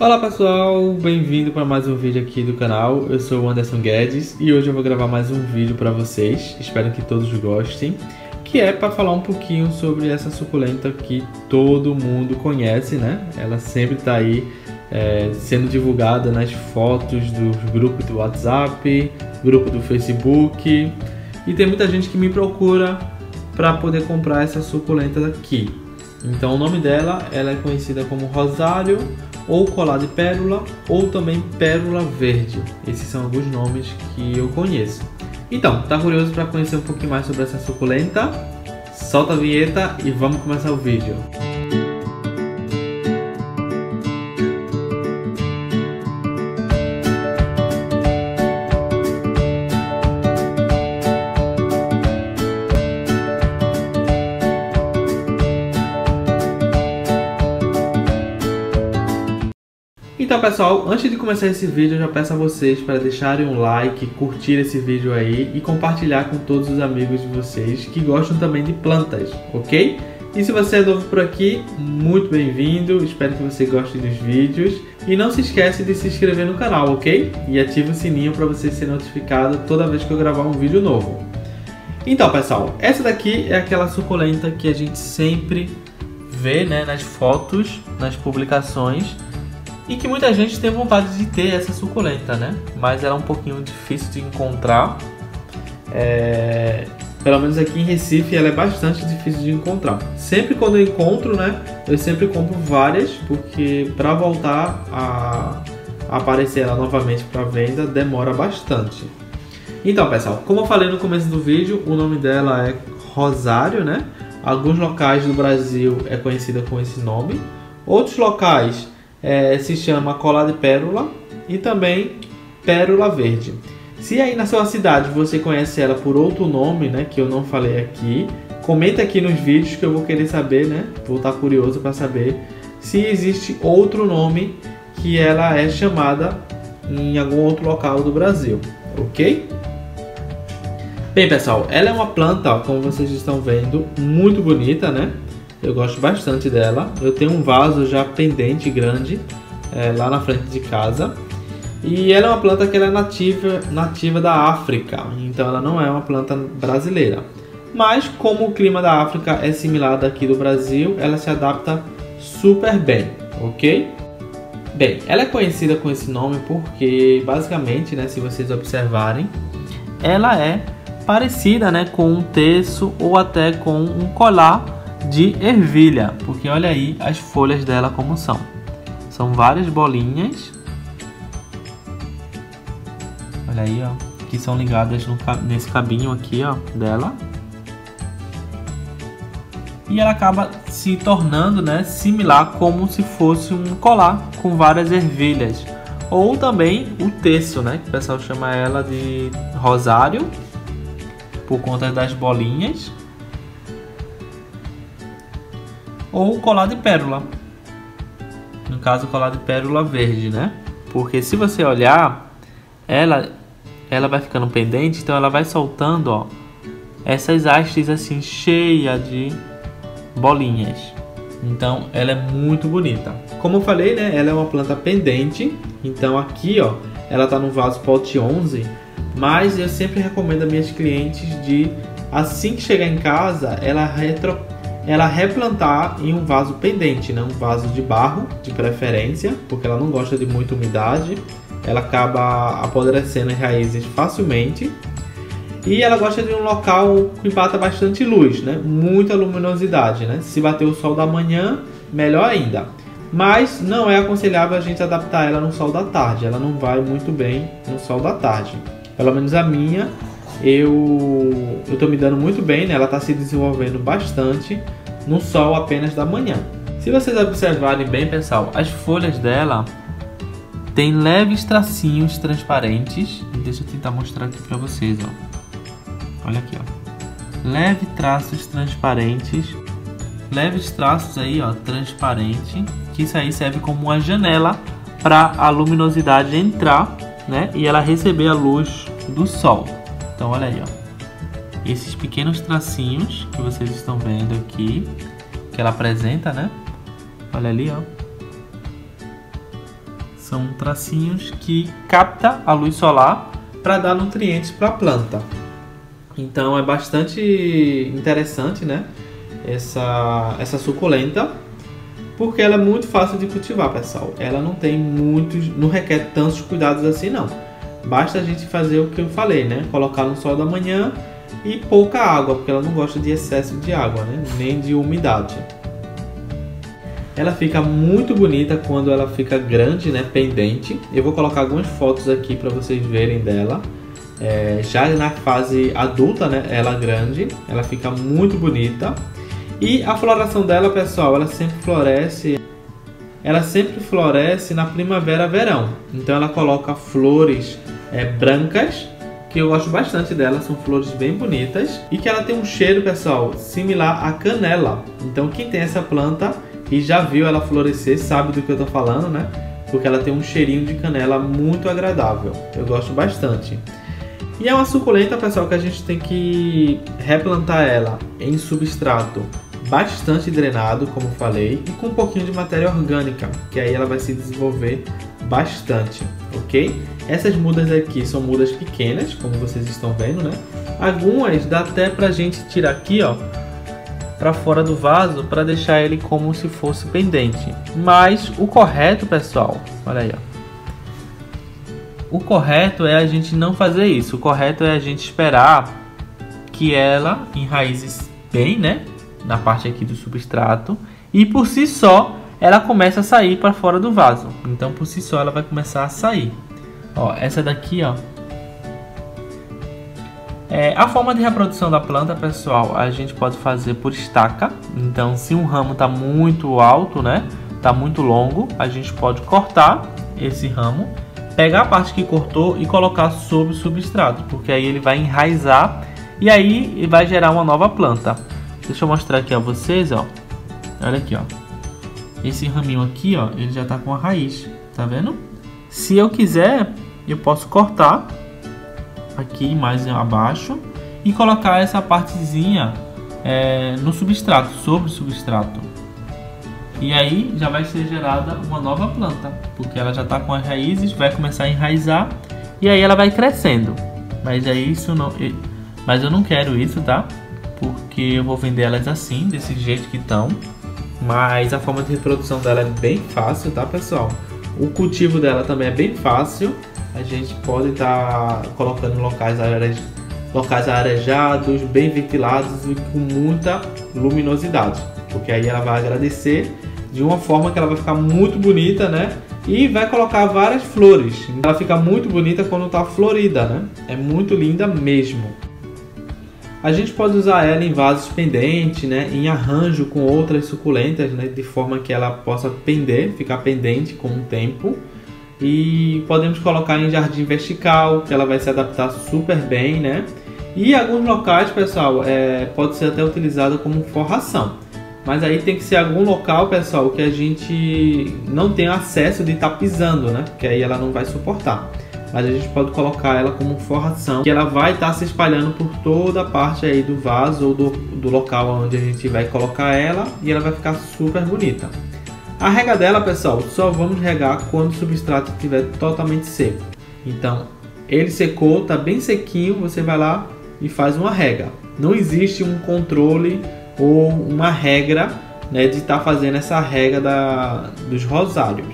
Olá pessoal, bem-vindo para mais um vídeo aqui do canal. Eu sou o Anderson Guedes e hoje eu vou gravar mais um vídeo para vocês. Espero que todos gostem. Que é para falar um pouquinho sobre essa suculenta que todo mundo conhece, né? Ela sempre está aí é, sendo divulgada nas fotos dos grupos do WhatsApp, grupo do Facebook e tem muita gente que me procura para poder comprar essa suculenta aqui. Então o nome dela, ela é conhecida como Rosário ou colar de pérola ou também pérola verde. Esses são alguns nomes que eu conheço. Então, tá curioso para conhecer um pouquinho mais sobre essa suculenta? Solta a vinheta e vamos começar o vídeo. Então pessoal, antes de começar esse vídeo eu já peço a vocês para deixarem um like, curtir esse vídeo aí e compartilhar com todos os amigos de vocês que gostam também de plantas, ok? E se você é novo por aqui, muito bem-vindo, espero que você goste dos vídeos e não se esquece de se inscrever no canal, ok? E ative o sininho para você ser notificado toda vez que eu gravar um vídeo novo. Então pessoal, essa daqui é aquela suculenta que a gente sempre vê né, nas fotos, nas publicações e que muita gente tem vontade de ter essa suculenta, né? Mas ela é um pouquinho difícil de encontrar. É... Pelo menos aqui em Recife ela é bastante difícil de encontrar. Sempre quando eu encontro, né? Eu sempre compro várias, porque para voltar a aparecer ela novamente para venda demora bastante. Então, pessoal, como eu falei no começo do vídeo, o nome dela é Rosário, né? Alguns locais do Brasil é conhecida com esse nome. Outros locais é, se chama colar de pérola e também pérola verde. Se aí na sua cidade você conhece ela por outro nome, né, que eu não falei aqui, comenta aqui nos vídeos que eu vou querer saber, né? Vou estar curioso para saber se existe outro nome que ela é chamada em algum outro local do Brasil, ok? Bem, pessoal, ela é uma planta, como vocês estão vendo, muito bonita, né? Eu gosto bastante dela. Eu tenho um vaso já pendente grande é, lá na frente de casa. E ela é uma planta que é nativa, nativa da África, então ela não é uma planta brasileira. Mas como o clima da África é similar daqui do Brasil, ela se adapta super bem, ok? Bem, ela é conhecida com esse nome porque basicamente, né, se vocês observarem, ela é parecida, né, com um terço ou até com um colar de ervilha, porque olha aí as folhas dela como são. São várias bolinhas. Olha aí, ó, que são ligadas no, nesse cabinho aqui, ó, dela. E ela acaba se tornando, né, similar como se fosse um colar com várias ervilhas. Ou também o terço, né, que o pessoal chama ela de rosário, por conta das bolinhas ou colar de pérola. No caso, colar de pérola verde, né? Porque se você olhar, ela ela vai ficando pendente, então ela vai soltando, ó, essas hastes assim cheia de bolinhas. Então, ela é muito bonita. Como eu falei, né, ela é uma planta pendente. Então aqui, ó, ela tá no vaso pote 11, mas eu sempre recomendo a minhas clientes de assim que chegar em casa, ela retro ela replantar em um vaso pendente, né? um vaso de barro, de preferência, porque ela não gosta de muita umidade, ela acaba apodrecendo as raízes facilmente. E ela gosta de um local que bata bastante luz, né? muita luminosidade. Né? Se bater o sol da manhã, melhor ainda. Mas não é aconselhável a gente adaptar ela no sol da tarde, ela não vai muito bem no sol da tarde. Pelo menos a minha, eu estou me dando muito bem, né? ela está se desenvolvendo bastante no sol apenas da manhã. Se vocês observarem bem, pessoal, as folhas dela têm leves tracinhos transparentes. Deixa eu tentar mostrar aqui para vocês, ó. Olha aqui, ó. Leve traços transparentes. Leves traços aí, ó, transparente, que isso aí serve como uma janela para a luminosidade entrar, né, e ela receber a luz do sol. Então olha aí, ó esses pequenos tracinhos que vocês estão vendo aqui, que ela apresenta, né? Olha ali, ó. São tracinhos que capta a luz solar para dar nutrientes para a planta. Então é bastante interessante, né? Essa, essa suculenta, porque ela é muito fácil de cultivar, pessoal. Ela não tem muitos, não requer tantos cuidados assim, não. Basta a gente fazer o que eu falei, né? Colocar no sol da manhã e pouca água, porque ela não gosta de excesso de água, né? Nem de umidade. Ela fica muito bonita quando ela fica grande, né, pendente. Eu vou colocar algumas fotos aqui para vocês verem dela. É, já na fase adulta, né, ela grande, ela fica muito bonita. E a floração dela, pessoal, ela sempre floresce, ela sempre floresce na primavera-verão. Então ela coloca flores é, brancas, que eu gosto bastante dela, são flores bem bonitas e que ela tem um cheiro, pessoal, similar à canela. Então quem tem essa planta e já viu ela florescer, sabe do que eu tô falando, né? Porque ela tem um cheirinho de canela muito agradável. Eu gosto bastante. E é uma suculenta, pessoal, que a gente tem que replantar ela em substrato bastante drenado, como falei, e com um pouquinho de matéria orgânica, que aí ela vai se desenvolver bastante, ok? Essas mudas aqui são mudas pequenas, como vocês estão vendo, né? Algumas dá até pra gente tirar aqui, ó, para fora do vaso para deixar ele como se fosse pendente. Mas o correto, pessoal, olha aí, ó. O correto é a gente não fazer isso. O correto é a gente esperar que ela enraíze bem, né, na parte aqui do substrato e por si só ela começa a sair para fora do vaso. Então por si só ela vai começar a sair. Ó, essa daqui, ó, é, a forma de reprodução da planta, pessoal, a gente pode fazer por estaca. Então, se um ramo está muito alto, né, está muito longo, a gente pode cortar esse ramo, pegar a parte que cortou e colocar sobre o substrato, porque aí ele vai enraizar e aí vai gerar uma nova planta. Deixa eu mostrar aqui a vocês, ó. Olha aqui, ó. Esse raminho aqui, ó, ele já está com a raiz, tá vendo? Se eu quiser, eu posso cortar aqui mais abaixo e colocar essa partezinha é, no substrato, sobre o substrato. E aí já vai ser gerada uma nova planta, porque ela já está com as raízes, vai começar a enraizar e aí ela vai crescendo. Mas é isso não, mas eu não quero isso, tá? Porque eu vou vender elas assim, desse jeito que estão. Mas a forma de reprodução dela é bem fácil, tá, pessoal? O cultivo dela também é bem fácil a gente pode estar tá colocando locais, arejados, locais arejados, bem ventilados e com muita luminosidade, porque aí ela vai agradecer de uma forma que ela vai ficar muito bonita, né? E vai colocar várias flores. Ela fica muito bonita quando está florida, né? É muito linda mesmo. A gente pode usar ela em vasos pendentes, né? Em arranjo com outras suculentas, né? De forma que ela possa pender, ficar pendente com o tempo e podemos colocar em jardim vertical, que ela vai se adaptar super bem, né? E alguns locais, pessoal, é, pode ser até utilizada como forração. Mas aí tem que ser algum local, pessoal, que a gente não tem acesso de estar pisando, né? Porque aí ela não vai suportar. Mas a gente pode colocar ela como forração, que ela vai estar tá se espalhando por toda a parte aí do vaso ou do, do local onde a gente vai colocar ela e ela vai ficar super bonita. A rega dela, pessoal, só vamos regar quando o substrato estiver totalmente seco. Então, ele secou, tá bem sequinho, você vai lá e faz uma rega. Não existe um controle ou uma regra né, de estar tá fazendo essa rega da, dos rosários.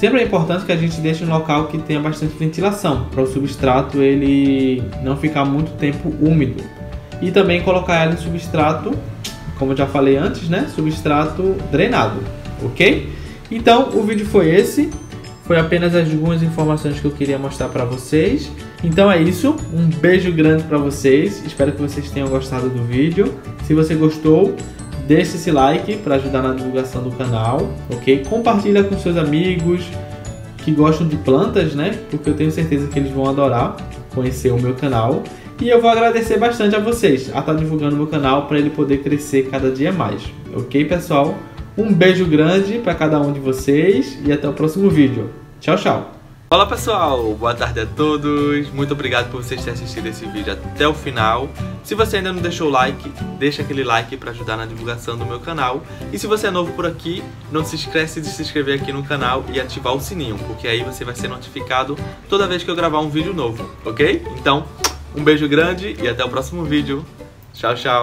Sempre é importante que a gente deixe um local que tenha bastante ventilação, para o substrato ele não ficar muito tempo úmido. E também colocar ela em substrato, como eu já falei antes, né, substrato drenado ok? Então o vídeo foi esse, foi apenas algumas informações que eu queria mostrar para vocês. Então é isso, um beijo grande para vocês, espero que vocês tenham gostado do vídeo. Se você gostou, deixe esse like para ajudar na divulgação do canal, ok? Compartilha com seus amigos que gostam de plantas, né? Porque eu tenho certeza que eles vão adorar conhecer o meu canal. E eu vou agradecer bastante a vocês a estar tá divulgando o meu canal para ele poder crescer cada dia mais. Ok, pessoal? Um beijo grande para cada um de vocês e até o próximo vídeo. Tchau, tchau! Olá pessoal, boa tarde a todos, muito obrigado por vocês terem assistido esse vídeo até o final. Se você ainda não deixou o like, deixa aquele like para ajudar na divulgação do meu canal. E se você é novo por aqui, não se esquece de se inscrever aqui no canal e ativar o sininho, porque aí você vai ser notificado toda vez que eu gravar um vídeo novo, ok? Então, um beijo grande e até o próximo vídeo. Tchau, tchau!